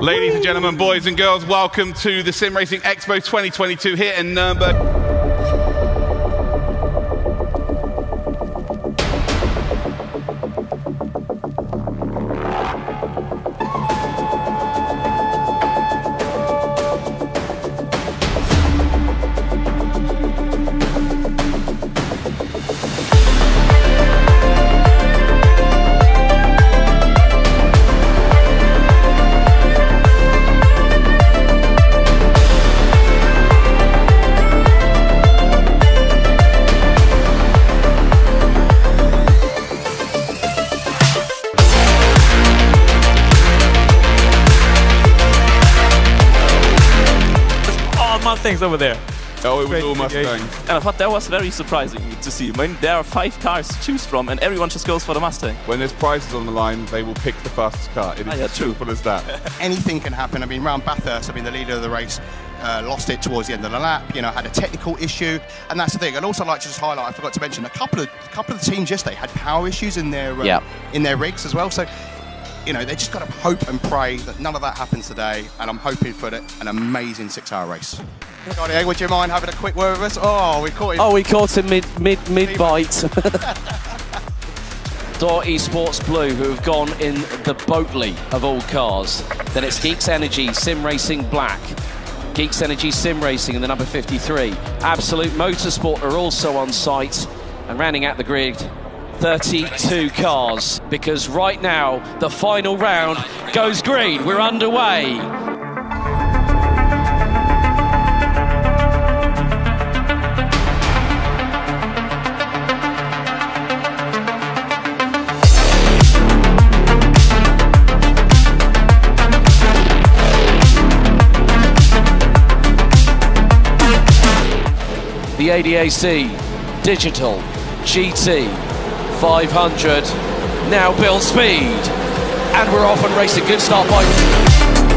Ladies and gentlemen, boys and girls, welcome to the Sim Racing Expo 2022 here in Nuremberg. Mustangs over there. Oh, it was Great all engagement. Mustangs. And I thought that was very surprising to see. When there are five cars to choose from and everyone just goes for the Mustang. When there's prizes on the line, they will pick the fastest car. It is Ah, yeah, as true. simple as that. anything can happen. I mean, round Bathurst, I mean, the leader of the race uh, lost it towards the end of the lap. You know, had a technical issue, and that's the thing. I'd also like to just highlight. I forgot to mention a couple of a couple of the teams yesterday had power issues in their uh, Yeah. in their rigs as well. So. You know, they just got to hope and pray that none of that happens today, and I'm hoping for an amazing six-hour race. Cartier, would you mind having a quick word with us? Oh, we caught him. Oh, we caught him mid mid mid bite. Door Sports Blue, who have gone in the Bentley of all cars. Then it's Geeks Energy Sim Racing Black. Geeks Energy Sim Racing in the number 53. Absolute Motorsport are also on site and rounding out the grid. 32 cars because right now the final round goes green. We're underway. The ADAC Digital GT 500 now build speed. And we're off and racing. Good start by